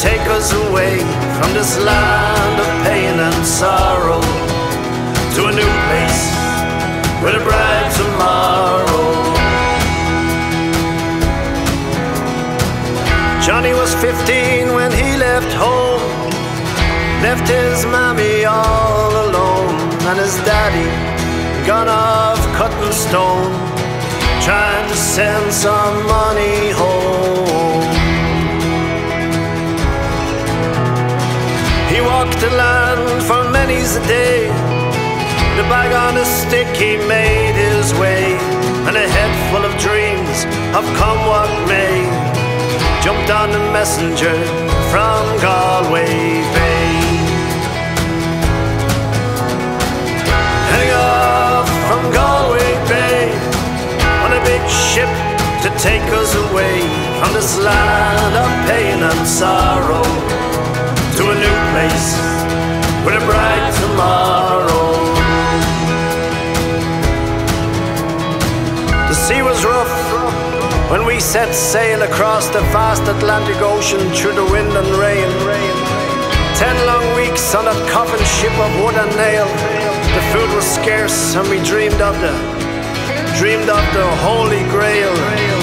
take us away from this land of pain and sorrow to a new place with a bright tomorrow. Johnny was 15 when he left home, left his mammy all alone, and his daddy gone off cutting stone, trying to send some money the land for many's a day. The bag on a stick, he made his way, and a head full of dreams of come what may. Jumped on the messenger from Galway Bay. Heading off from Galway Bay on a big ship to take us away from this land of pain and sorrow to a new place with a bright tomorrow. The sea was rough when we set sail across the vast Atlantic Ocean through the wind and rain. Ten long weeks on that coffin ship of wood and nail. The food was scarce and we dreamed of the dreamed of the Holy Grail.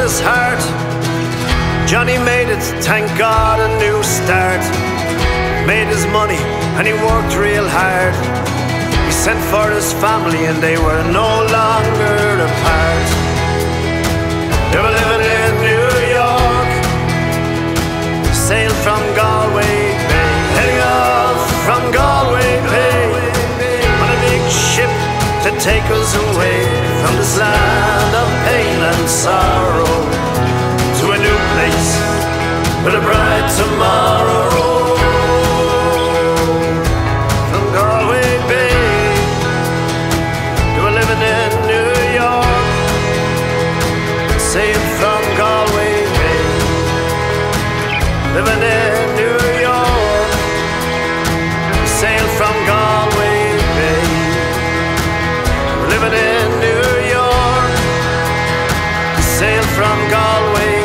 His heart. Johnny made it, thank God, a new start. Made his money and he worked real hard. He sent for his family and they were no longer apart. They were living in New York, sailed from Galway heading off from Galway Bay on a big ship to take us away from this land of pain and sorrow to a new place with a bright tomorrow. From Galway